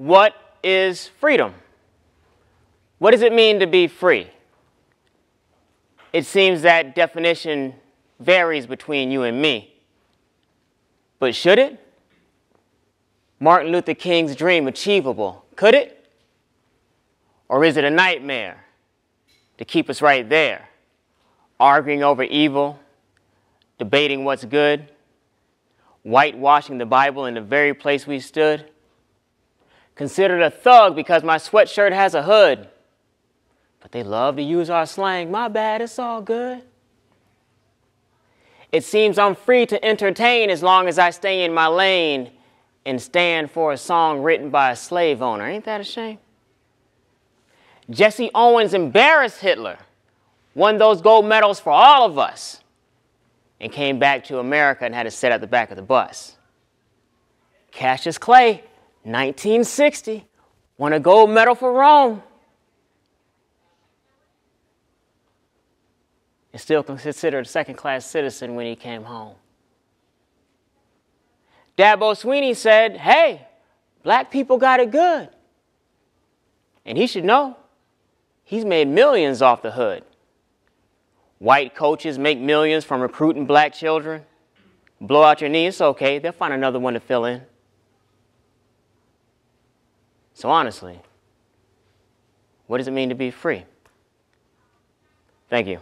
what is freedom? What does it mean to be free? It seems that definition varies between you and me. But should it? Martin Luther King's dream achievable? Could it? Or is it a nightmare to keep us right there, arguing over evil, debating what's good, whitewashing the Bible in the very place we stood? Considered a thug because my sweatshirt has a hood. But they love to use our slang. My bad, it's all good. It seems I'm free to entertain as long as I stay in my lane and stand for a song written by a slave owner. Ain't that a shame? Jesse Owens embarrassed Hitler, won those gold medals for all of us, and came back to America and had to sit at the back of the bus. Cassius Clay, 1960, won a gold medal for Rome. and still considered a second class citizen when he came home. Dabo Swinney said, Hey, black people got it good. And he should know. He's made millions off the hood. White coaches make millions from recruiting black children. Blow out your knee, it's okay. They'll find another one to fill in. So, honestly, what does it mean to be free? Thank you.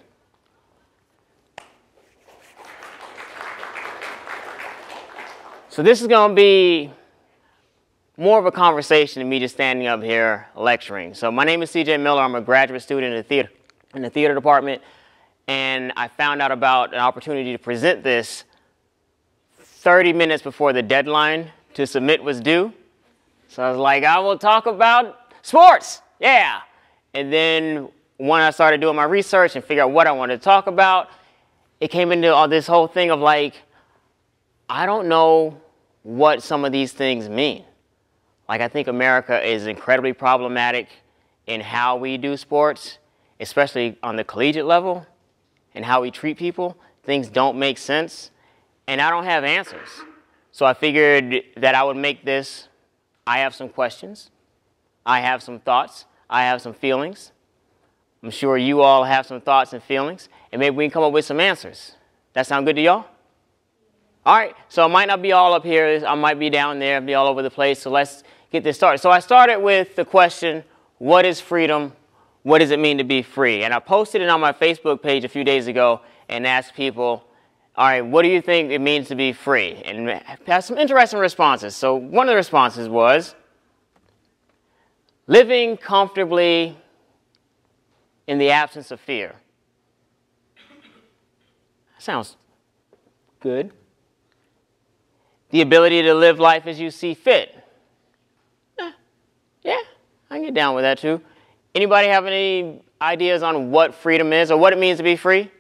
So this is going to be more of a conversation than me just standing up here lecturing. So my name is CJ Miller. I'm a graduate student in the theater, in the theater department, and I found out about an opportunity to present this 30 minutes before the deadline to submit was due. So I was like, I will talk about sports, yeah. And then when I started doing my research and figure out what I wanted to talk about, it came into all this whole thing of like, I don't know what some of these things mean. Like, I think America is incredibly problematic in how we do sports, especially on the collegiate level, and how we treat people. Things don't make sense, and I don't have answers. So I figured that I would make this. I have some questions, I have some thoughts, I have some feelings. I'm sure you all have some thoughts and feelings, and maybe we can come up with some answers. That sound good to y'all? All right, so I might not be all up here. I might be down there, be all over the place. So let's get this started. So I started with the question, what is freedom? What does it mean to be free? And I posted it on my Facebook page a few days ago and asked people, all right, what do you think it means to be free? And had some interesting responses. So one of the responses was, living comfortably in the absence of fear. Sounds good the ability to live life as you see fit. Eh, yeah, I can get down with that too. Anybody have any ideas on what freedom is or what it means to be free?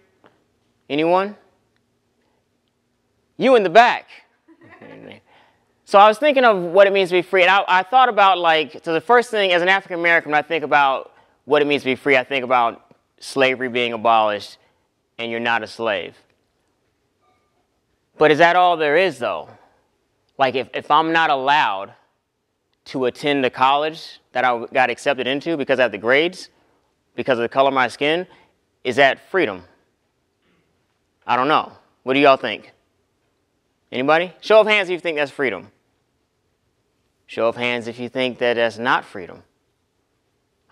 Anyone? You in the back. so I was thinking of what it means to be free, and I, I thought about like, so the first thing as an African American, when I think about what it means to be free, I think about slavery being abolished and you're not a slave. But is that all there is, though? Like, if, if I'm not allowed to attend the college that I got accepted into because I have the grades, because of the color of my skin, is that freedom? I don't know. What do y'all think? Anybody? Show of hands if you think that's freedom. Show of hands if you think that that's not freedom.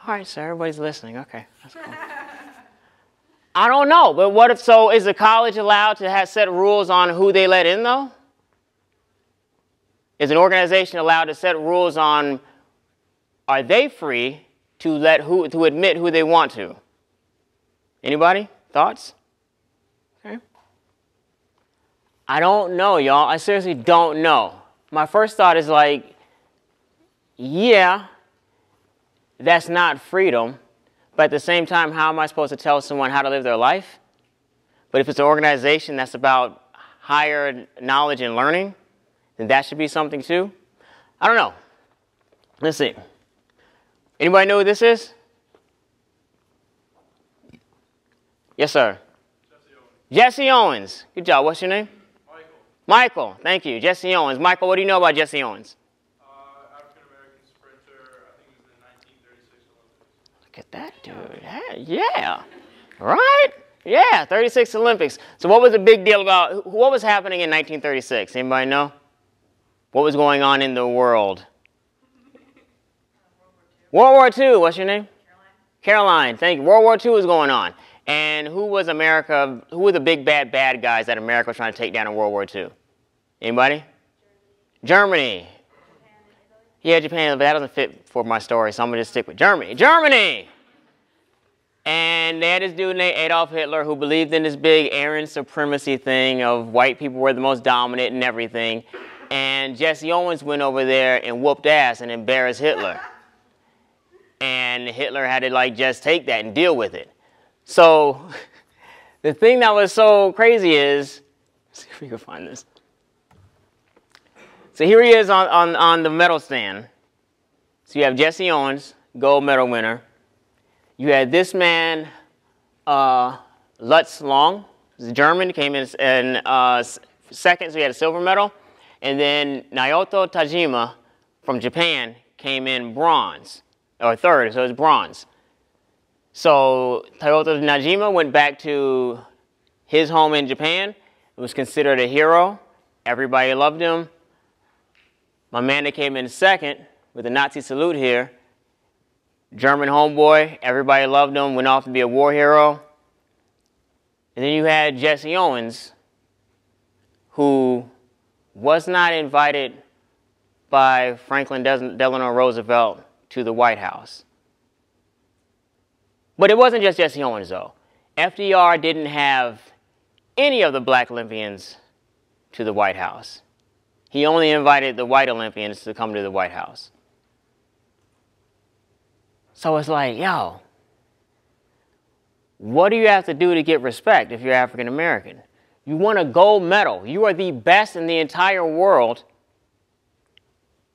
All right, so everybody's listening. Okay, that's cool. I don't know, but what if so? Is the college allowed to have set rules on who they let in, though? Is an organization allowed to set rules on are they free to let who to admit who they want to? Anybody? Thoughts? Okay. I don't know, y'all. I seriously don't know. My first thought is like, yeah, that's not freedom. But at the same time, how am I supposed to tell someone how to live their life? But if it's an organization that's about higher knowledge and learning, then that should be something too. I don't know. Let's see. Anybody know who this is? Yes, sir. Jesse Owens. Jesse Owens. Good job. What's your name? Michael, thank you. Jesse Owens. Michael, what do you know about Jesse Owens? Uh, African-American sprinter. I think he was in 1936 Olympics. Look at that, dude. yeah. Right? Yeah, 36 Olympics. So what was the big deal about, what was happening in 1936? Anybody know? What was going on in the world? World War II. World War II. What's your name? Caroline. Caroline, thank you. World War II was going on. And who was America, who were the big bad bad guys that America was trying to take down in World War II? Anybody? Germany. Yeah, Japan, but that doesn't fit for my story, so I'm to just stick with Germany. Germany! And they had this dude named Adolf Hitler who believed in this big Aryan supremacy thing of white people were the most dominant and everything. And Jesse Owens went over there and whooped ass and embarrassed Hitler. And Hitler had to like just take that and deal with it. So the thing that was so crazy is, see if we can find this. So here he is on, on, on the medal stand. So you have Jesse Owens, gold medal winner. You had this man, uh, Lutz Long, German, came in, in uh, second, so he had a silver medal. And then Naoto Tajima from Japan came in bronze, or third, so it was bronze. So Toyota Najima went back to his home in Japan. He was considered a hero. Everybody loved him. My man that came in second with the Nazi salute here, German homeboy, everybody loved him, went off to be a war hero. And then you had Jesse Owens, who was not invited by Franklin Delano Roosevelt to the White House. But it wasn't just Jesse Owens, though. FDR didn't have any of the black Olympians to the White House. He only invited the white Olympians to come to the White House. So it's like, yo, what do you have to do to get respect if you're African American? You won a gold medal. You are the best in the entire world,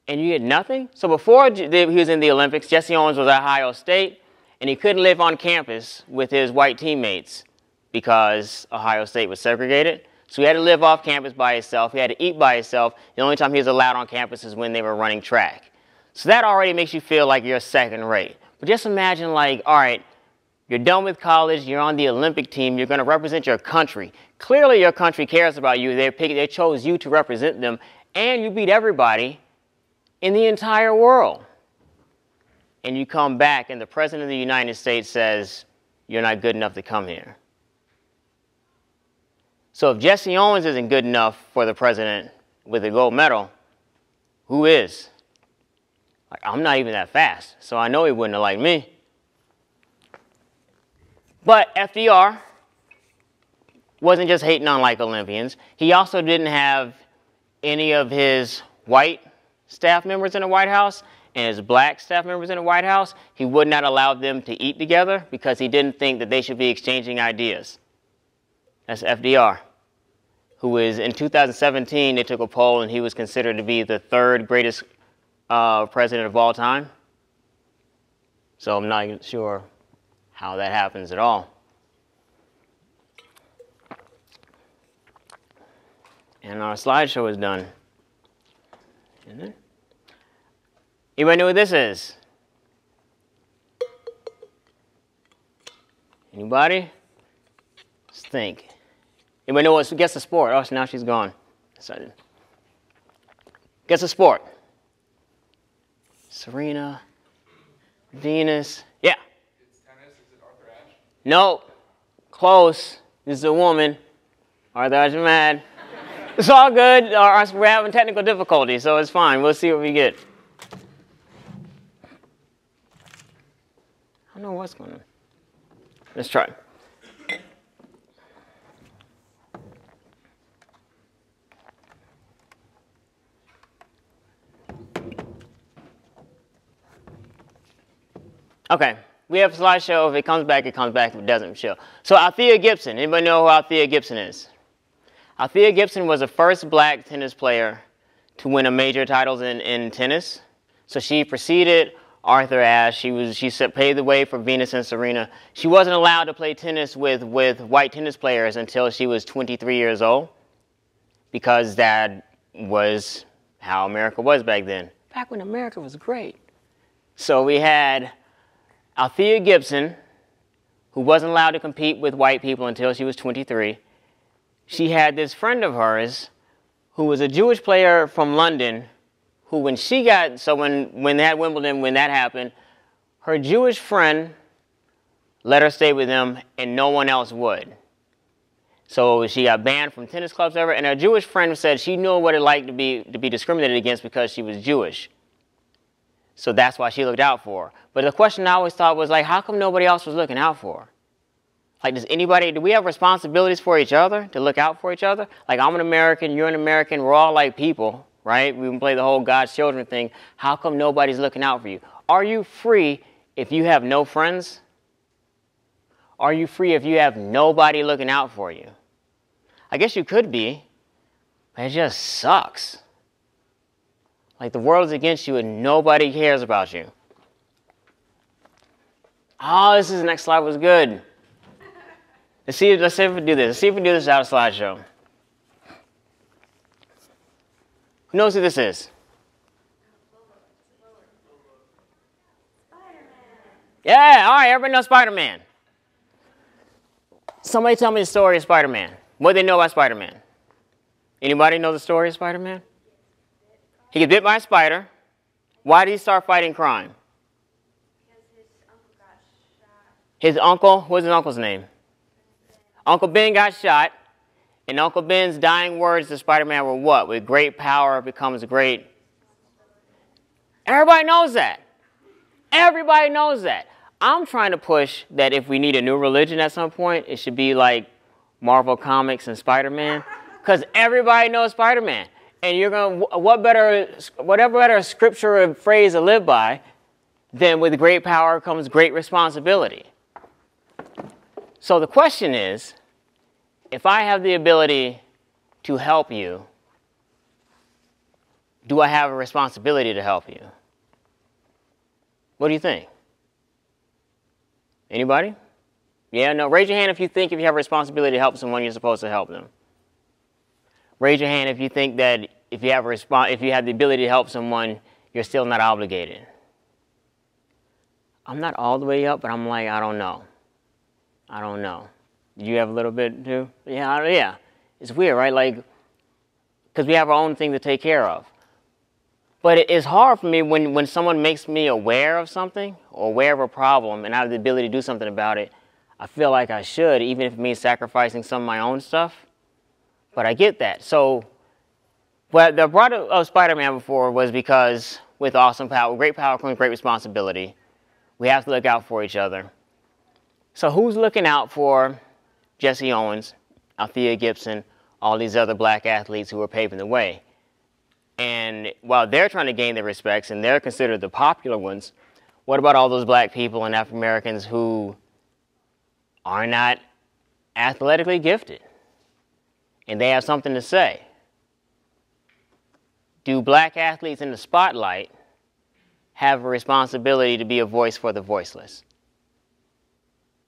and you get nothing? So before he was in the Olympics, Jesse Owens was at Ohio State, and he couldn't live on campus with his white teammates because Ohio State was segregated. So he had to live off campus by himself. He had to eat by himself. The only time he was allowed on campus is when they were running track. So that already makes you feel like you're second rate. But just imagine like, all right, you're done with college, you're on the Olympic team, you're going to represent your country. Clearly your country cares about you. They, pick, they chose you to represent them, and you beat everybody in the entire world. And you come back, and the President of the United States says, you're not good enough to come here. So if Jesse Owens isn't good enough for the president with a gold medal, who is? Like, I'm not even that fast, so I know he wouldn't have liked me. But FDR wasn't just hating on like Olympians. He also didn't have any of his white staff members in the White House and his black staff members in the White House. He would not allow them to eat together because he didn't think that they should be exchanging ideas. That's FDR, who is in 2017, they took a poll and he was considered to be the third greatest uh, president of all time. So I'm not sure how that happens at all. And our slideshow is done. Anybody know what this is? Anybody? Let's think. Anybody know what? Guess the sport. Oh, so now she's gone. So, guess the sport. Serena, Venus. Yeah. It's tennis. Is it Arthur Ashe? Nope. Close. This is a woman. Arthur Ashe mad. it's all good. We're having technical difficulties, so it's fine. We'll see what we get. Don't know what's going on. Let's try. Okay, we have a slideshow. If it comes back, it comes back. If it doesn't, show. So Althea Gibson. Anybody know who Althea Gibson is? Althea Gibson was the first black tennis player to win a major titles in, in tennis. So she preceded Arthur Ashe. She was she paved the way for Venus and Serena. She wasn't allowed to play tennis with with white tennis players until she was 23 years old, because that was how America was back then. Back when America was great. So we had Althea Gibson, who wasn't allowed to compete with white people until she was 23, she had this friend of hers who was a Jewish player from London who when she got, so when, when that Wimbledon, when that happened, her Jewish friend let her stay with them and no one else would. So she got banned from tennis clubs ever, and her Jewish friend said she knew what it like to be, to be discriminated against because she was Jewish. So that's why she looked out for her. But the question I always thought was like, how come nobody else was looking out for her? Like, does anybody, do we have responsibilities for each other to look out for each other? Like, I'm an American, you're an American, we're all like people right? We can play the whole God's children thing. How come nobody's looking out for you? Are you free if you have no friends? Are you free if you have nobody looking out for you? I guess you could be, but it just sucks. Like the world's against you and nobody cares about you. Oh, this is the next slide was good. Let's see, let's see if we do this. Let's see if we do this out of slideshow. Who knows who this is? Yeah, all right, everybody knows Spider Man. Somebody tell me the story of Spider Man. What do they know about Spider Man? Anybody know the story of Spider Man? He gets bit by a spider. Why did he start fighting crime? His uncle, what's his uncle's name? Uncle Ben got shot. And Uncle Ben's dying words to Spider-Man were what? With great power becomes great. Everybody knows that. Everybody knows that. I'm trying to push that if we need a new religion at some point, it should be like Marvel Comics and Spider-Man. Because everybody knows Spider-Man. And you're going to, what better, whatever better scripture or phrase to live by than with great power comes great responsibility. So the question is, if I have the ability to help you, do I have a responsibility to help you? What do you think? Anybody? Yeah, no. Raise your hand if you think if you have a responsibility to help someone, you're supposed to help them. Raise your hand if you think that if you have a response, if you have the ability to help someone, you're still not obligated. I'm not all the way up, but I'm like, I don't know. I don't know. You have a little bit too? Yeah, yeah. It's weird, right? Like, because we have our own thing to take care of. But it's hard for me when, when someone makes me aware of something or aware of a problem and I have the ability to do something about it. I feel like I should, even if it means sacrificing some of my own stuff. But I get that. So, what the brought of Spider-Man before was because with awesome power, great power comes great responsibility. We have to look out for each other. So who's looking out for Jesse Owens, Althea Gibson, all these other black athletes who are paving the way. And while they're trying to gain their respects and they're considered the popular ones, what about all those black people and African Americans who are not athletically gifted and they have something to say? Do black athletes in the spotlight have a responsibility to be a voice for the voiceless?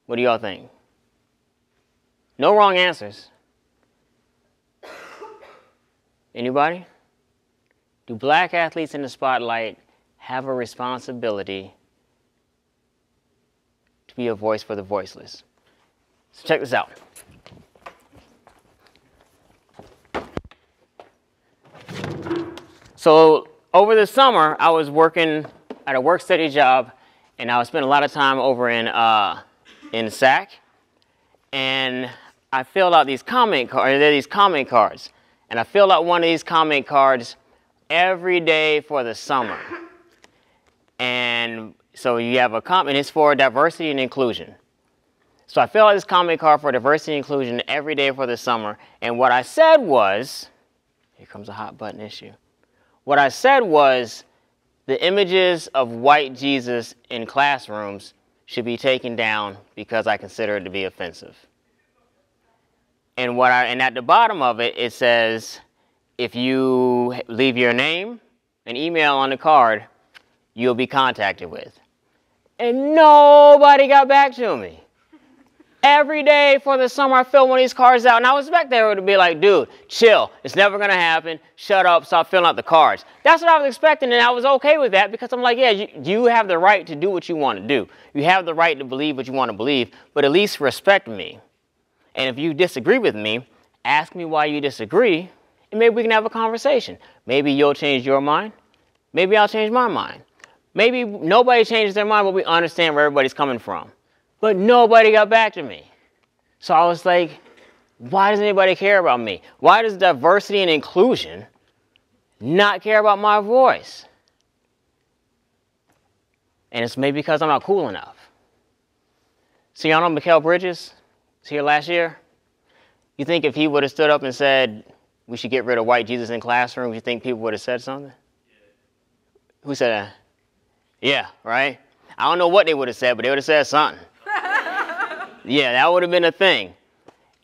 What do y'all think? No wrong answers. Anybody? Do black athletes in the spotlight have a responsibility to be a voice for the voiceless? So check this out. So over the summer, I was working at a work study job, and I spent a lot of time over in uh, in SAC, and I filled out these comment cards, are uh, these comment cards. And I filled out one of these comment cards every day for the summer. And so you have a comment, it's for diversity and inclusion. So I filled out this comment card for diversity and inclusion every day for the summer. And what I said was, here comes a hot button issue. What I said was, the images of white Jesus in classrooms should be taken down because I consider it to be offensive. And what I and at the bottom of it, it says, if you leave your name and email on the card, you'll be contacted with. And nobody got back to me. Every day for the summer, I filled one of these cards out, and I was back there to be like, dude, chill. It's never gonna happen. Shut up. Stop filling out the cards. That's what I was expecting, and I was okay with that because I'm like, yeah, you, you have the right to do what you want to do. You have the right to believe what you want to believe, but at least respect me. And if you disagree with me, ask me why you disagree, and maybe we can have a conversation. Maybe you'll change your mind. Maybe I'll change my mind. Maybe nobody changes their mind, but we understand where everybody's coming from. But nobody got back to me. So I was like, why does anybody care about me? Why does diversity and inclusion not care about my voice? And it's maybe because I'm not cool enough. So y'all know Mikal Bridges was here last year? You think if he would have stood up and said, we should get rid of white Jesus in classrooms, you think people would have said something? Yeah. Who said that? Yeah, right? I don't know what they would have said, but they would have said something. yeah, that would have been a thing.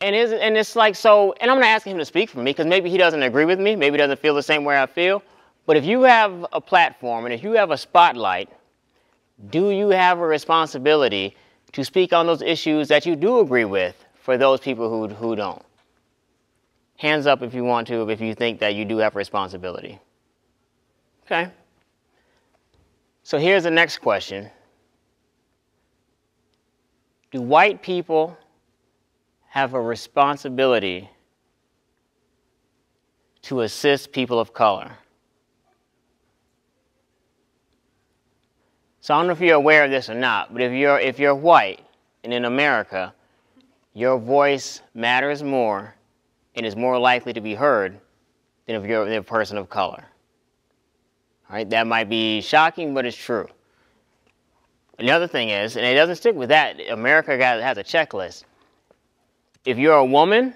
And it's, and it's like, so, and I'm not asking him to speak for me because maybe he doesn't agree with me, maybe he doesn't feel the same way I feel. But if you have a platform and if you have a spotlight, do you have a responsibility to speak on those issues that you do agree with for those people who, who don't? Hands up if you want to, if you think that you do have responsibility. Okay. So here's the next question Do white people have a responsibility to assist people of color? So I don't know if you're aware of this or not, but if you're, if you're white and in America, your voice matters more and is more likely to be heard than if you're a person of color. Right? That might be shocking, but it's true. And the other thing is, and it doesn't stick with that, America has a checklist. If you're a woman,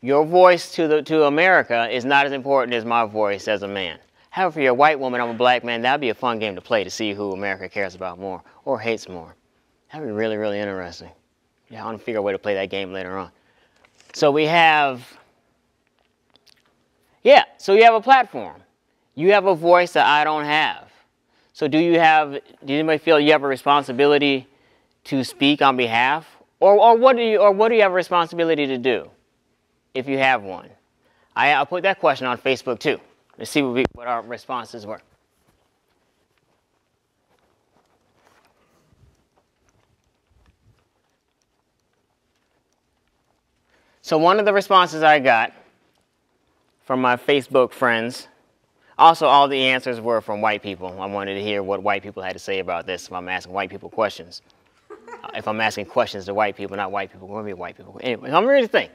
your voice to, the, to America is not as important as my voice as a man. However, if you're a white woman, I'm a black man, that'd be a fun game to play to see who America cares about more or hates more. That'd be really, really interesting. Yeah, I want to figure a way to play that game later on. So we have, yeah, so you have a platform. You have a voice that I don't have. So do you have, do anybody feel you have a responsibility to speak on behalf? Or, or, what do you, or what do you have a responsibility to do if you have one? I, I'll put that question on Facebook too. Let's see what, we, what our responses were. So one of the responses I got from my Facebook friends also, all the answers were from white people. I wanted to hear what white people had to say about this if I'm asking white people questions. Uh, if I'm asking questions to white people, not white people, going to be white people. Anyway, I'm ready to think.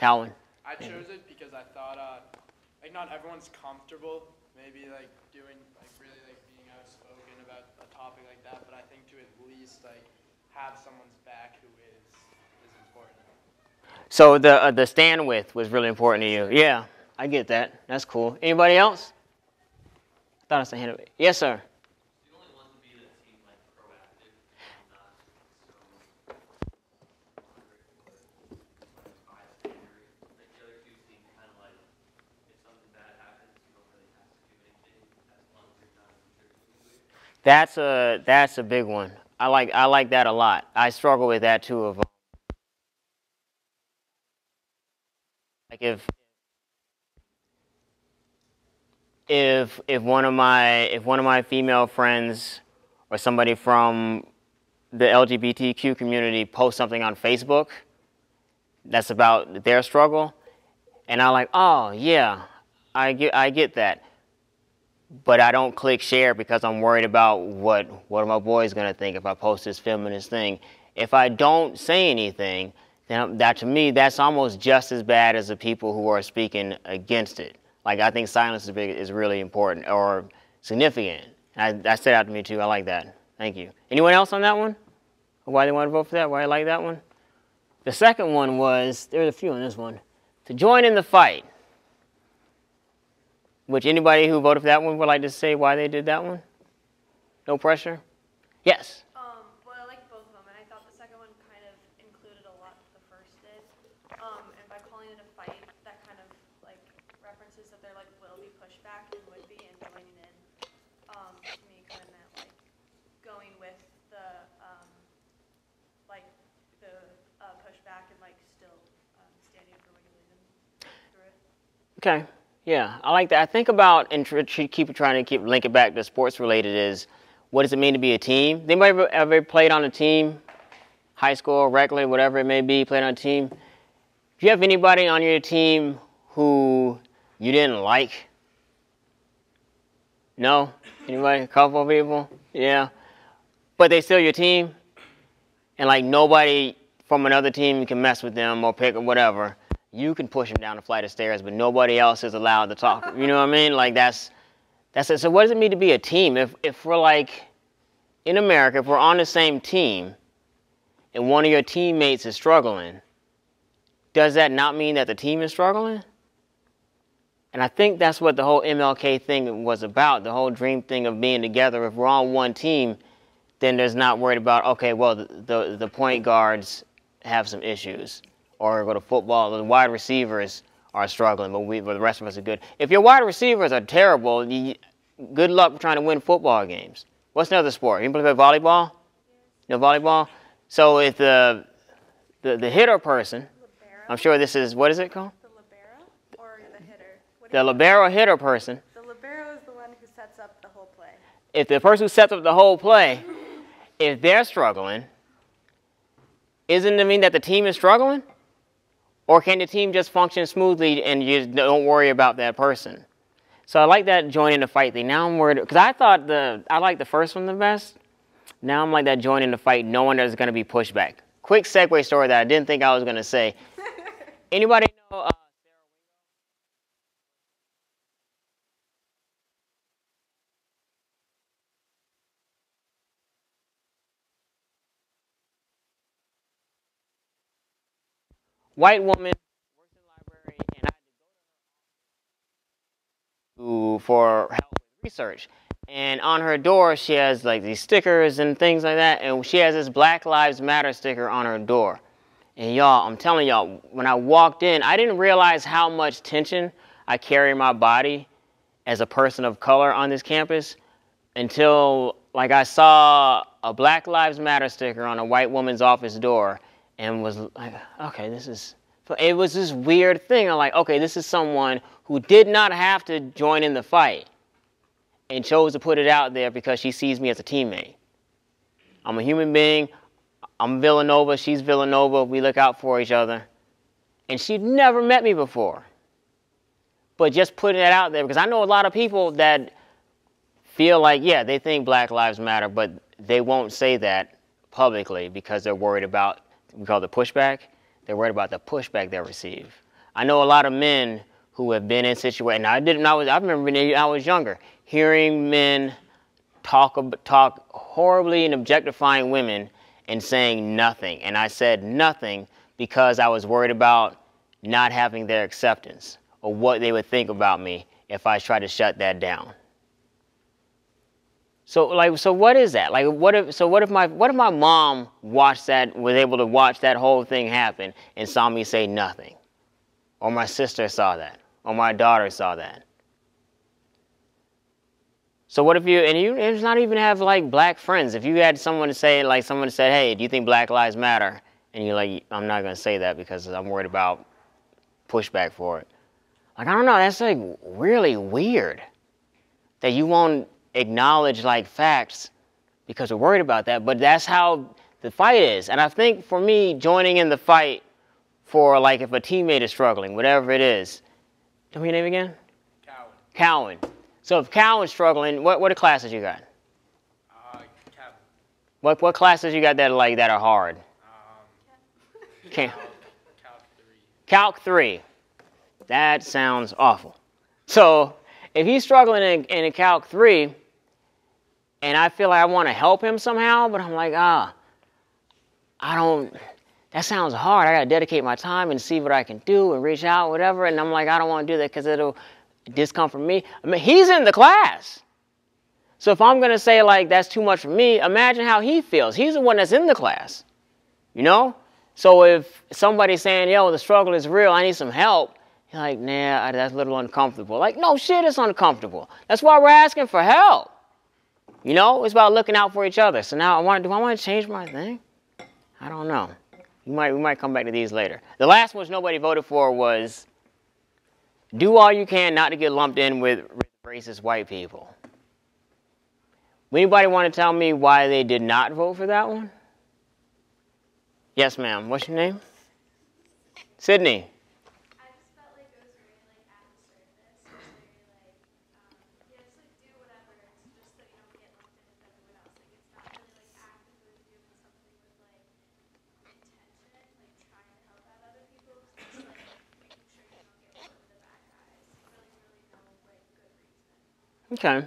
Calvin. I chose it because I thought, uh, like, not everyone's comfortable, maybe like doing, like, really like being outspoken about a topic like that. But I think to at least like have someone's back who is is important. So the uh, the stand with was really important to you. Yeah, I get that. That's cool. Anybody else? I thought I said hand up. Yes, sir. The only one to be the team like proactive, not so bystander. Like the other two seem kind of like if something bad happens, you don't really have to do anything as long as you're not contributing to it. That's a that's a big one. I like I like that a lot. I struggle with that too. Of like if if if one of my if one of my female friends or somebody from the LGBTQ community posts something on Facebook that's about their struggle, and I'm like, oh yeah, I get I get that but I don't click share because I'm worried about what what are my boys gonna think if I post this feminist thing. If I don't say anything, then that to me that's almost just as bad as the people who are speaking against it. Like I think silence is big, is really important or significant. I, that stood out to me too. I like that. Thank you. Anyone else on that one? Why they want to vote for that? Why I like that one? The second one was there's a few on this one. To join in the fight. Which anybody who voted for that one would like to say why they did that one? No pressure? Yes. Um, well, I like both of them, and I thought the second one kind of included a lot that the first did. Um, and by calling it a fight, that kind of like references that there like will be pushback and would be, and joining in, um, to me kind of meant like going with the, um, like the uh, pushback and like still um, standing up for what you believe in through it. Okay. Yeah, I like that. I think about and keep trying to keep link it back to sports related is what does it mean to be a team? Anybody ever, ever played on a team, high school, regular, whatever it may be, played on a team? Do you have anybody on your team who you didn't like? No? Anybody? A couple people? Yeah. But they still your team? And like nobody from another team can mess with them or pick or whatever you can push them down a flight of stairs, but nobody else is allowed to talk. You know what I mean? Like that's that's it. So what does it mean to be a team? If if we're like in America, if we're on the same team, and one of your teammates is struggling, does that not mean that the team is struggling? And I think that's what the whole MLK thing was about, the whole dream thing of being together. If we're on one team, then there's not worried about, okay, well, the, the, the point guards have some issues or go to football, the wide receivers are struggling, but, we, but the rest of us are good. If your wide receivers are terrible, you, good luck trying to win football games. What's another sport? You play volleyball? You know volleyball? So if the, the, the hitter person, Libero. I'm sure this is, what is it called? The libero or the hitter? What The libero hitter person, The libero is the one who sets up the whole play. if the person who sets up the whole play, if they're struggling, isn't it mean that the team is struggling? Or can the team just function smoothly and you don't worry about that person? So I like that joining the fight thing. Now I'm worried because I thought the I like the first one the best. Now I'm like that joining the fight, knowing there's going to be pushback. Quick segue story that I didn't think I was going to say. Anybody know? Uh, white woman in library, and I to, for help with research. And on her door, she has like these stickers and things like that, and she has this Black Lives Matter sticker on her door. And y'all, I'm telling y'all, when I walked in, I didn't realize how much tension I carry in my body as a person of color on this campus until like I saw a Black Lives Matter sticker on a white woman's office door and was like, okay, this is. It was this weird thing. I'm like, okay, this is someone who did not have to join in the fight and chose to put it out there because she sees me as a teammate. I'm a human being. I'm Villanova. She's Villanova. We look out for each other. And she'd never met me before. But just putting that out there because I know a lot of people that feel like, yeah, they think Black Lives Matter, but they won't say that publicly because they're worried about, we call it pushback. They're worried about the pushback they receive. I know a lot of men who have been in situations. I didn't. I was. I remember when I was younger, hearing men talk talk horribly and objectifying women and saying nothing. And I said nothing because I was worried about not having their acceptance or what they would think about me if I tried to shut that down. So like so what is that? Like what if so what if my what if my mom watched that was able to watch that whole thing happen and saw me say nothing? Or my sister saw that, or my daughter saw that. So what if you and you it's not even have like black friends. If you had someone to say like someone said, "Hey, do you think Black Lives Matter?" and you're like, "I'm not going to say that because I'm worried about pushback for it." Like I don't know, that's like really weird that you won't acknowledge like facts because we're worried about that. But that's how the fight is. And I think for me, joining in the fight for like if a teammate is struggling, whatever it is. Tell me your name again. Cowan. Cowan. So if Cowan's struggling, what what are classes you got? Uh, Cap. What what classes you got that are like that are hard? Um, Can Calc three. Calc three. That sounds awful. So if he's struggling in, in a Calc three, and I feel like I want to help him somehow, but I'm like, ah, I don't. That sounds hard. I got to dedicate my time and see what I can do and reach out, whatever. And I'm like, I don't want to do that because it'll discomfort me. I mean, he's in the class. So if I'm going to say, like, that's too much for me, imagine how he feels. He's the one that's in the class, you know? So if somebody's saying, yo, the struggle is real, I need some help, you're like, nah, that's a little uncomfortable. Like, no shit, it's uncomfortable. That's why we're asking for help. You know, it's about looking out for each other. So now I want, to do I want to change my thing? I don't know. We might, we might come back to these later. The last one nobody voted for was do all you can not to get lumped in with racist white people. Anybody want to tell me why they did not vote for that one? Yes, ma'am. What's your name? Sydney. I just felt like it was very like at the surface. It was very like, um, yeah, just like do whatever, it's just so you don't get lumped in with everyone else. Like it's not really like actively doing something with like intention, like trying to help out other people. It's just like making sure you don't get one of the bad guys. Really, really no like good reason. Okay.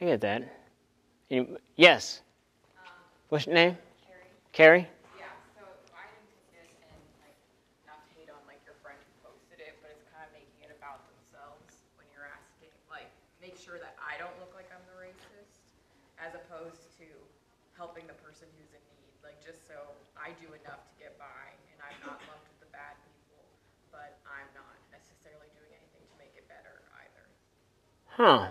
I get that. Yes. Um, What's your name? Carrie. Yeah, so I didn't take it and like, not to hate on like your friend who posted it, but it's kind of making it about themselves when you're asking, like, make sure that I don't look like I'm the racist, as opposed to helping the person who's in need, like, just so I do enough to get by and I'm not lumped with the bad people, but I'm not necessarily doing anything to make it better either. Huh.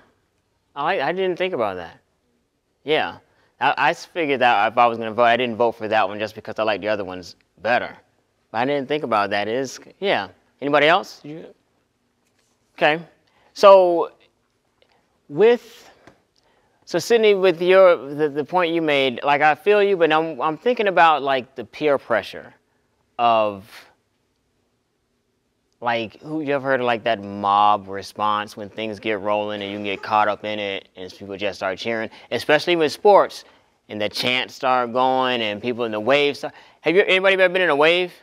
Oh, I, I didn't think about that. Yeah. I figured that if I was going to vote, I didn't vote for that one just because I like the other ones better. But I didn't think about that. Is, yeah. Anybody else? You- Okay. So, with, so Sydney, with your, the, the point you made, like I feel you, but I'm, I'm thinking about like the peer pressure of, like who you ever heard of like that mob response when things get rolling and you can get caught up in it and people just start cheering, especially with sports and the chants start going and people in the wave start. Have you anybody ever been in a wave?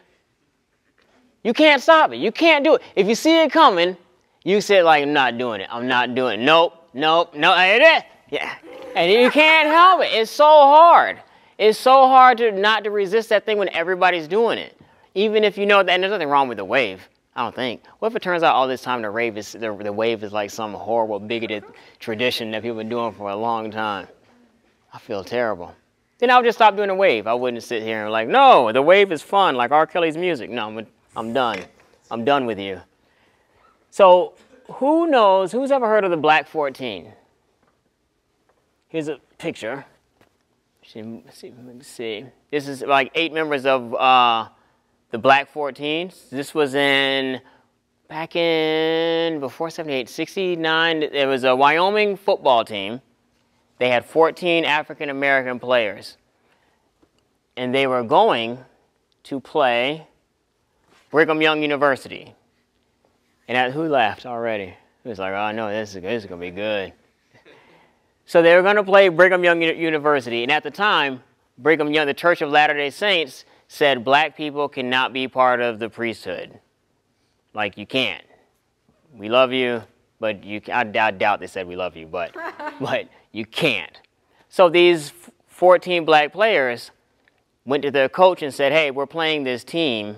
You can't stop it. You can't do it. If you see it coming, you say like, I'm not doing it. I'm not doing it. Nope, nope, no. It is. Yeah. And you can't help it. It's so hard. It's so hard to not to resist that thing when everybody's doing it. Even if you know that and there's nothing wrong with the wave. I don't think. What if it turns out all this time the wave is the, the wave is like some horrible bigoted tradition that people have been doing for a long time? I feel terrible. Then I would just stop doing the wave. I wouldn't sit here and like, no, the wave is fun, like R. Kelly's music. No, I'm, I'm done. I'm done with you. So, who knows? Who's ever heard of the Black 14? Here's a picture. Let's see, let me see. This is like eight members of uh, the Black 14s. This was in back in before 78, 69. it was a Wyoming football team. They had 14 African American players. And they were going to play Brigham Young University. And at, who laughed already? It was like, oh no, this is, this is going to be good. So they were going to play Brigham Young Uni- University. And at the time, Brigham Young, the Church of Latter day Saints, said black people cannot be part of the priesthood. Like you can't. We love you, but you. I, I doubt they said we love you, but but you can't. So these 14 black players went to their coach and said, "Hey, we're playing this team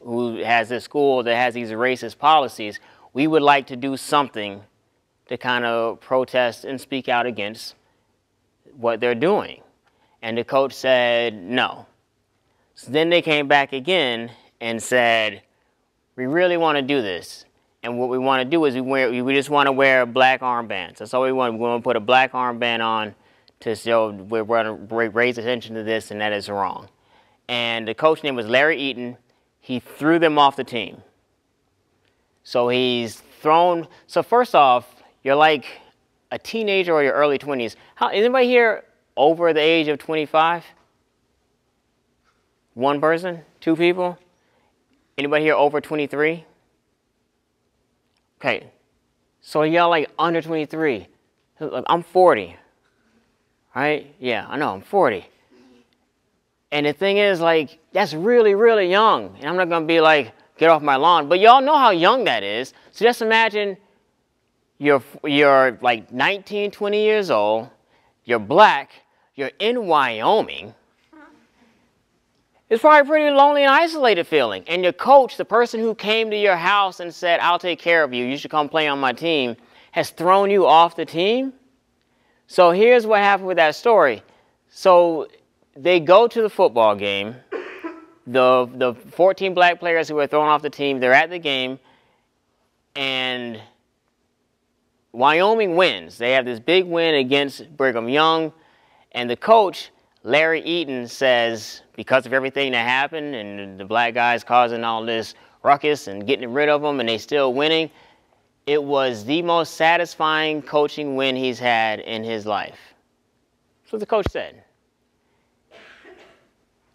who has this school that has these racist policies. We would like to do something to kind of protest and speak out against what they're doing." And the coach said, "No." So then they came back again and said, "We really want to do this." And what we want to do is we wear, we just want to wear black armbands. That's all we want. We want to put a black armband on to show we're going to raise attention to this and that is wrong. And the coach name was Larry Eaton. He threw them off the team. So he's thrown. So first off, you're like a teenager or your early 20s. How, anybody here over the age of 25? One person? Two people? Anybody here over 23? Okay, so y'all like under 23. I'm 40, right? Yeah, I know, I'm 40. And the thing is, like, that's really, really young. And I'm not gonna be like, get off my lawn. But y'all know how young that is. So just imagine you're, you're like 19, 20 years old, you're black, you're in Wyoming, it's probably a pretty lonely and isolated feeling. And your coach, the person who came to your house and said, I'll take care of you, you should come play on my team, has thrown you off the team. So here's what happened with that story. So they go to the football game. The, the 14 black players who were thrown off the team, they're at the game, and Wyoming wins. They have this big win against Brigham Young, and the coach Larry Eaton says because of everything that happened and the black guys causing all this ruckus and getting rid of them and they still winning, it was the most satisfying coaching win he's had in his life. That's what the coach said.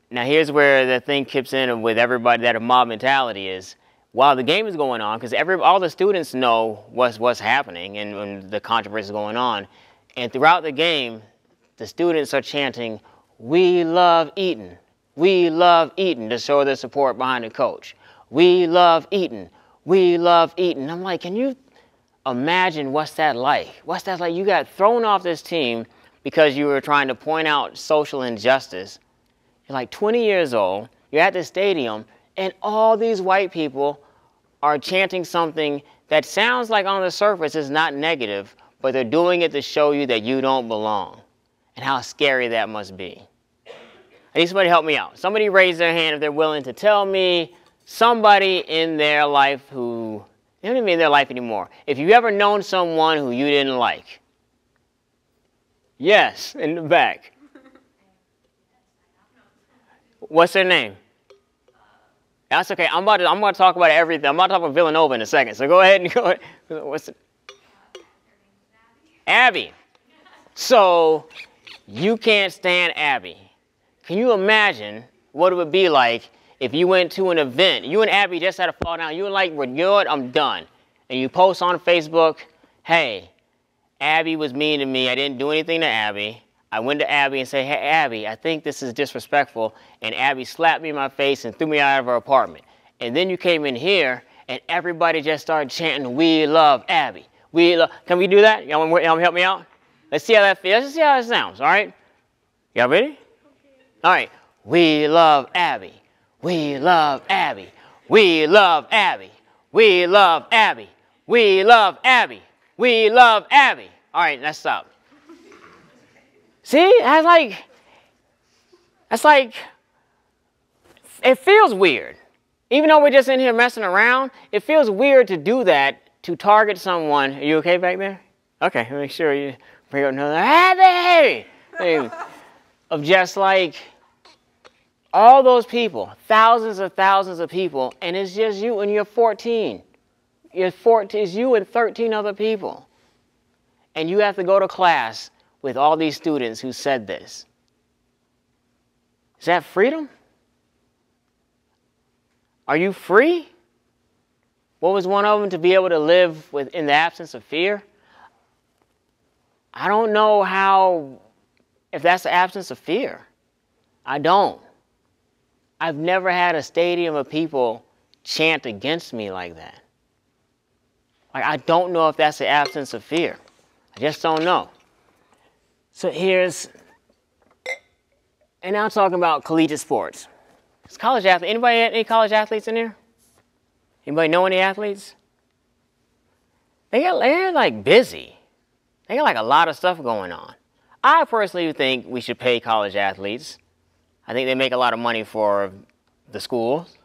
Now here's where the thing kicks in with everybody that a mob mentality is. While the game is going on, because every all the students know what's what's happening and, and the controversy is going on, and throughout the game, the students are chanting, we love Eaton. We love Eaton to show their support behind the coach. We love Eaton. We love Eaton. I'm like, can you imagine what's that like? What's that like? You got thrown off this team because you were trying to point out social injustice. You're like 20 years old, you're at the stadium, and all these white people are chanting something that sounds like on the surface is not negative, but they're doing it to show you that you don't belong and how scary that must be. I need somebody to help me out. Somebody raise their hand if they're willing to tell me somebody in their life who, they don't even in their life anymore. If you ever known someone who you didn't like. Yes, in the back. What's their name? That's okay. I'm about to, I'm about to talk about everything. I'm about to talk about Villanova in a second. So go ahead and go ahead. What's it? Abby. So you can't stand Abby. Can you imagine what it would be like if you went to an event, you and Abby just had a fall down, you were like, we're good, I'm done. And you post on Facebook, hey, Abby was mean to me, I didn't do anything to Abby. I went to Abby and said, hey, Abby, I think this is disrespectful. And Abby slapped me in my face and threw me out of her apartment. And then you came in here and everybody just started chanting, we love Abby. We love, can we do that? Y'all want to help me out? Let's see how that feels. Let's see how it sounds, all right? Y'all ready? All right. We love Abby. We love Abby. We love Abby. We love Abby. We love Abby. We love Abby. All right, let's stop. See, that's like, that's like, it feels weird. Even though we're just in here messing around, it feels weird to do that to target someone. Are you okay back there? Okay, make sure you bring another Abby of just like all those people, thousands of thousands of people, and it's just you and you're 14. You're 14, it's you and 13 other people. And you have to go to class with all these students who said this. Is that freedom? Are you free? What was one of them to be able to live with, in the absence of fear? I don't know how, if that's the absence of fear. I don't. I've never had a stadium of people chant against me like that. Like, I don't know if that's the absence of fear. I just don't know. So here's, and now I'm talking about collegiate sports. It's college athlete. Anybody any college athletes in here? Anybody know any athletes? They got they're like busy. They got like a lot of stuff going on. I personally think we should pay college athletes. I think they make a lot of money for the schools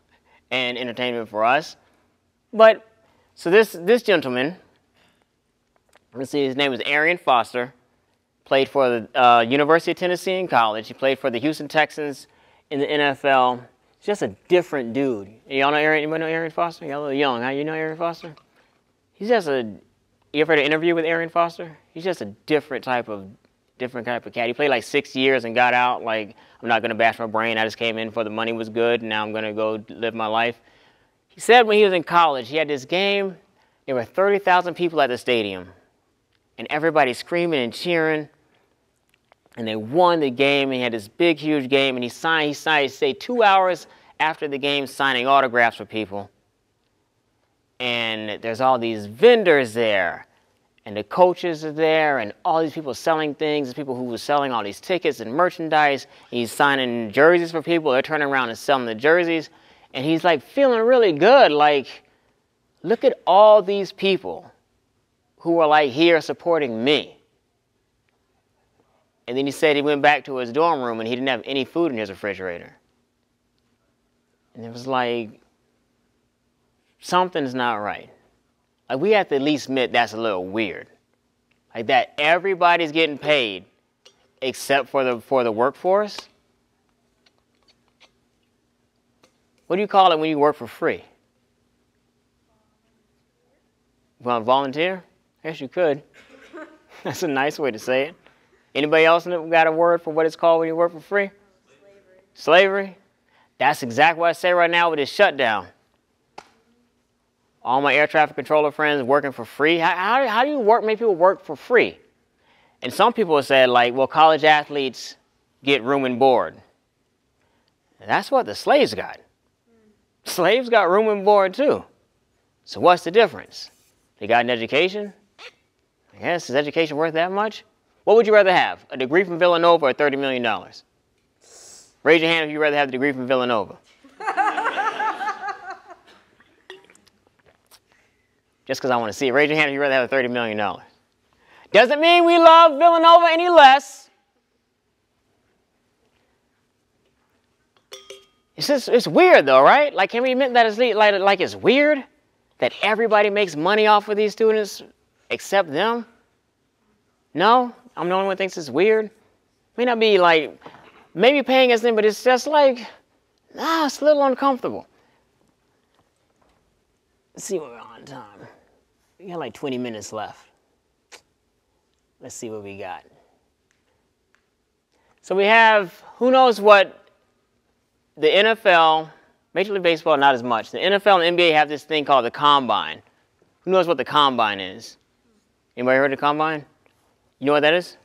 and entertainment for us. But so this this gentleman, let's see, his name is Arian Foster. Played for the uh, University of Tennessee in college. He played for the Houston Texans in the NFL. He's just a different dude. Y'all know Arian? Anybody know Arian Foster? Y'all a little young. How you know Arian Foster? He's just a. You ever had an interview with Arian Foster? He's just a different type of different type of cat. He played like six years and got out. Like I'm not gonna bash my brain. I just came in for the money was good. And now I'm gonna go live my life. He said when he was in college, he had this game. There were 30,000 people at the stadium, and everybody screaming and cheering. And they won the game. And he had this big, huge game. And he signed. He signed. Say two hours after the game, signing autographs for people. And there's all these vendors there and the coaches are there, and all these people selling things. There's people who were selling all these tickets and merchandise. He's signing jerseys for people. They're turning around and selling the jerseys, and he's like feeling really good. Like, look at all these people who are like here supporting me. And then he said he went back to his dorm room and he didn't have any food in his refrigerator. And it was like, something's not right. Like we have to at least admit that's a little weird. Like that everybody's getting paid except for the for the workforce. What do you call it when you work for free? Well, volunteer? Yes, you could. That's a nice way to say it. Anybody else got a word for what it's called when you work for free? Slavery. Slavery? That's exactly what I say right now with this shutdown all my air traffic controller friends working for free. How, how, how do you work, make people work for free? And some people said, like, well, college athletes get room and board. And that's what the slaves got. Slaves got room and board too. So what's the difference? They got an education? Guess, is education worth that much? What would you rather have, a degree from Villanova or $30 million? Raise your hand if you'd rather have the degree from Villanova. Just because I want to see it. Raise your hand if you'd rather have $30 million. Doesn't mean we love Villanova any less. It's just, it's weird though, right? Like, can we admit that it's like, like it's weird that everybody makes money off of these students except them? No? I'm the only one who thinks it's weird? May not be like, maybe paying us them, but it's just like, nah, it's a little uncomfortable. Let's see what we're on time. We got like 20 minutes left. Let's see what we got. So we have, who knows what the NFL, Major League Baseball, not as much. The NFL and NBA have this thing called the combine. Who knows what the combine is? Anybody heard of the combine? You know what that is?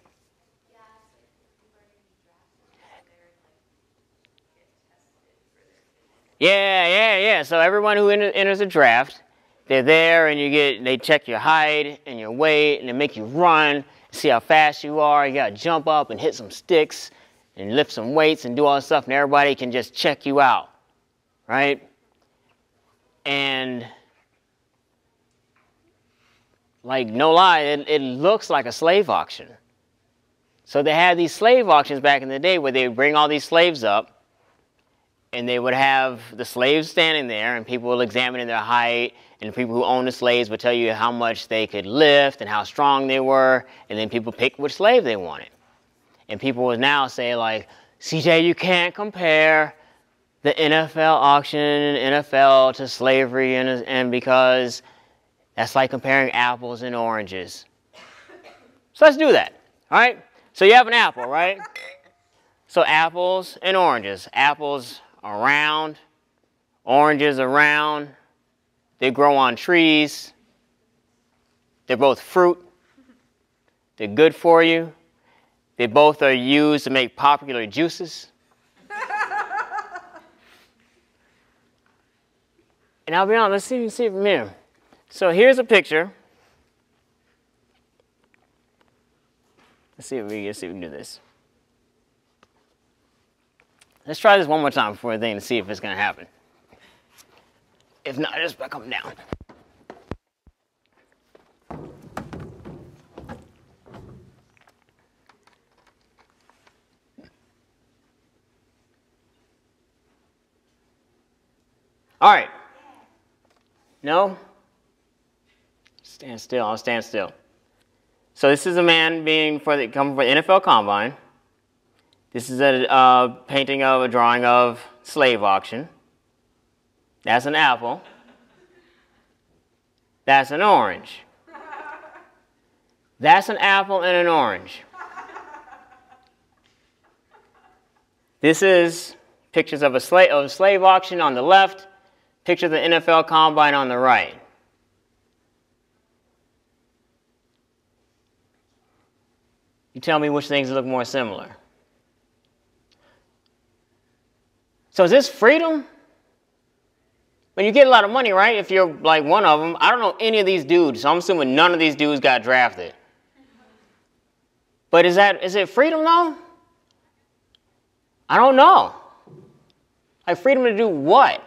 Yeah, yeah, yeah. So everyone who enters a draft they're there and you get, they check your height and your weight and they make you run, see how fast you are. You gotta jump up and hit some sticks and lift some weights and do all this stuff and everybody can just check you out, right? And like no lie, it, it looks like a slave auction. So they had these slave auctions back in the day where they would bring all these slaves up and they would have the slaves standing there and people would examine their height and the people who owned the slaves would tell you how much they could lift and how strong they were, and then people picked which slave they wanted. And people would now say like, CJ, you can't compare the NFL auction and NFL to slavery and, and because that's like comparing apples and oranges. So let's do that, all right? So you have an apple, right? So apples and oranges. Apples are round, oranges are round, they grow on trees. They're both fruit. They're good for you. They both are used to make popular juices. And I'll be honest, let's see if you can see it from here. So here's a picture. Let's see if we, let's see if we can do this. Let's try this one more time before the thing to see if it's going to happen. If not, just come down. All right. No? Stand still. I'll stand still. So this is a man being for the coming for the NFL Combine. This is a uh, painting of a drawing of slave auction. That's an apple. That's an orange. That's an apple and an orange. This is pictures of a slave, of a slave auction on the left, picture of the NFL Combine on the right. You tell me which things look more similar. So is this freedom? When you get a lot of money, right? If you're like one of them, I don't know any of these dudes, so I'm assuming none of these dudes got drafted. But is that is it freedom though? I don't know. Like freedom to do what?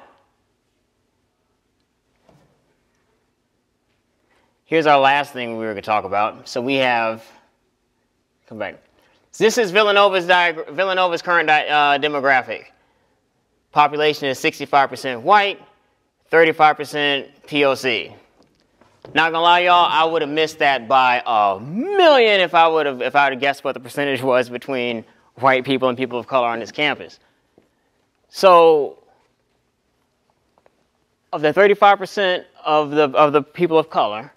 Here's our last thing we were going to talk about. So we have, come back. This is Villanova's, Villanova's current uh, demographic. Population is 65% white, 35% POC. Not gonna lie, y'all, I would have missed that by a million if I would have if I would have guessed what the percentage was between white people and people of color on this campus. So of the 35% of the of the people of color,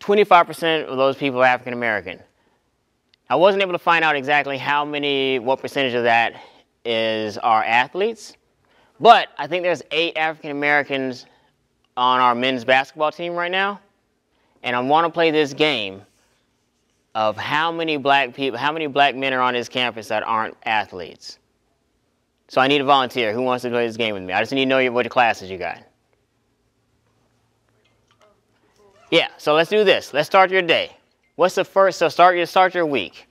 25% of those people are African American. I wasn't able to find out exactly how many, what percentage of that is our athletes, but I think there's eight African Americans on our men's basketball team right now, and I want to play this game of how many black people, how many black men are on this campus that aren't athletes. So I need a volunteer. Who wants to play this game with me? I just need to know what classes you got. Yeah, so let's do this. Let's start your day. What's the first, so start your, start your week.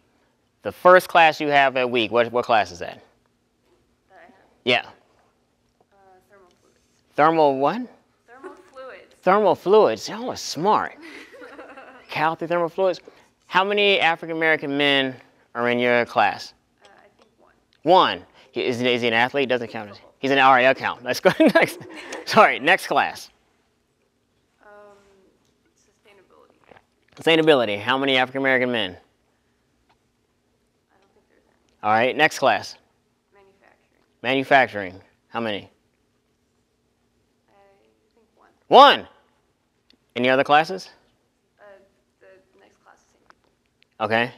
The first class you have a week, what, what class is that? That I have. Yeah. Thermal what? Thermal fluids. Thermal fluids. Y'all are smart. Cal through thermal fluids. How many African American men are in your class? Uh, I think one. One. He- Is, he- is he an athlete? Doesn't count. He's an right, count. Let's go next. Sorry, next class. Um, sustainability. Sustainability. How many African American men? I don't think there's any. All right, next class. Manufacturing. Manufacturing. How many? One. Any other classes? Uh, the next class is Okay. and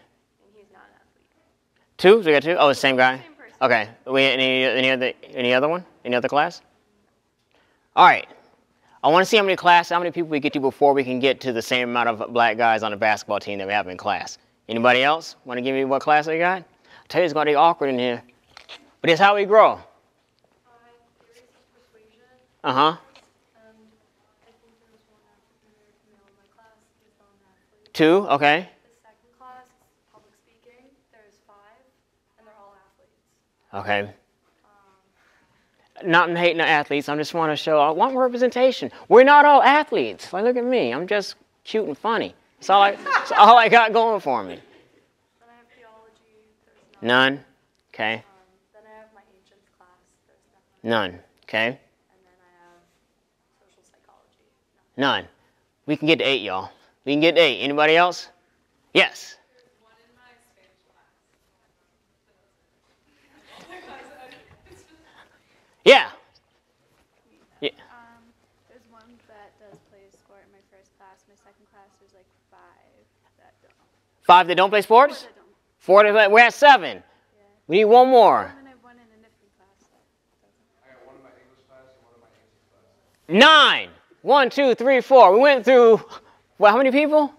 he's not an athlete. Two? So we got two? Oh, the same guy? Same person. Okay. We any any other any other one? Any other class? All right. I want to see how many class, how many people we get to before we can get to the same amount of black guys on the basketball team that we have in class. Anybody else want to give me what class they got? I tell you, it's gonna be awkward in here, but it's how we grow. Theories of persuasion, Uh huh. and I think there was one African American male in my class who's not an athlete. Two. Okay. The second class is public speaking. There's five, and they're all athletes. Okay. Um, Not hating the athletes. I just want to show. I want representation. We're not all athletes. Like, look at me. I'm just cute and funny. That's all I. That's all I got going for me. then I have theology. There's none. None. Okay. Um, then I have my ancients class. There's none. None. Okay. And then I have social psychology. No. None. We can get to eight, y'all. We can get to eight. Anybody else? Yes. Yeah. Yeah. Um, there's one that does play sport in my first class. My second class, there's like five that don't. Five that don't play sports. Four That don't. Four that play. We're at seven. We need one more. And then I have one in a different class. I got one in my English class and one in my English class. Nine. One, two, three, four. We went through. Well, how many people?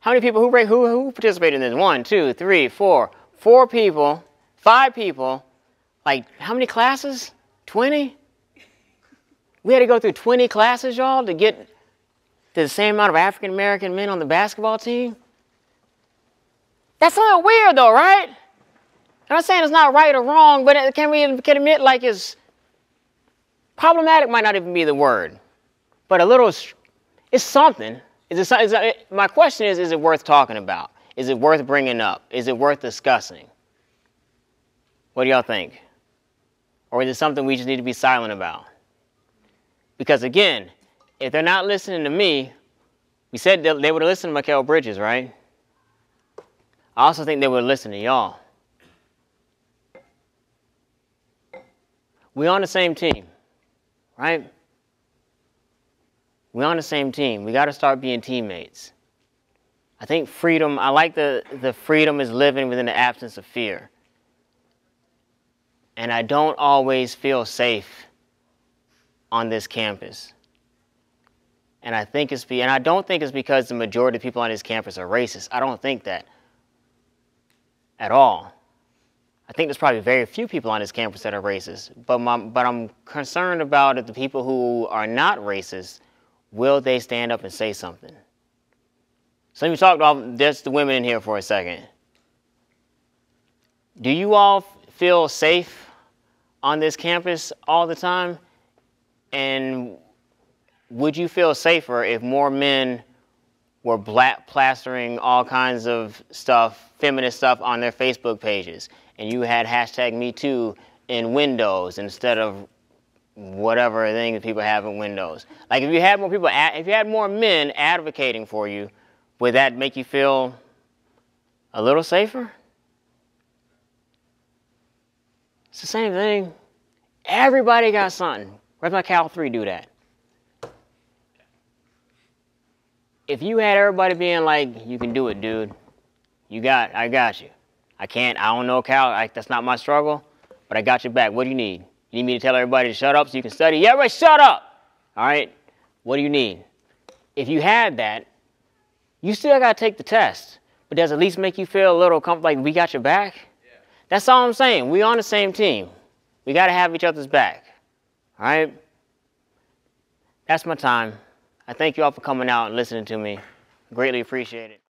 How many people who who who participated in this? One, two, three, four. Four people. Five people. Like how many classes? Twenty. We had to go through 20 classes, y'all, to get to the same amount of African American men on the basketball team. That's a little weird, though, right? I'm not saying it's not right or wrong, but uh, can we can admit like it's problematic? Might not even be the word, but a little. It's something. Is it, is it? My question is: Is it worth talking about? Is it worth bringing up? Is it worth discussing? What do y'all think? Or is it something we just need to be silent about? Because again, if they're not listening to me, we said they would have listened to Mikal Bridges, right? I also think they would listen to y'all. We on the same team, right? We on the same team. We got to start being teammates. I think freedom. I like the the freedom is living within the absence of fear. And I don't always feel safe on this campus. And I think it's be, and I don't think it's because the majority of people on this campus are racist. I don't think that at all. I think there's probably very few people on this campus that are racist. But my, but I'm concerned about the people who are not racist, will they stand up and say something? So let me talk about just the women in here for a second. Do you all feel safe on this campus all the time? And would you feel safer if more men were black plastering all kinds of stuff, feminist stuff on their Facebook pages, and you had hashtag Me Too in Windows instead of whatever thing that people have in Windows? Like if you had more people, if you had more men advocating for you, would that make you feel a little safer? It's the same thing. Everybody got something. Where's my Cal 3 do that? If you had everybody being like, you can do it, dude. You got, I got you. I can't, I don't know Cal, I, that's not my struggle, but I got your back. What do you need? You need me to tell everybody to shut up so you can study? Yeah, right, shut up! All right? What do you need? If you had that, you still got to take the test, but does it at least make you feel a little comfortable, like we got your back? That's all I'm saying. We on the same team. We got to have each other's back. All right? That's my time. I thank you all for coming out and listening to me. Greatly appreciate it.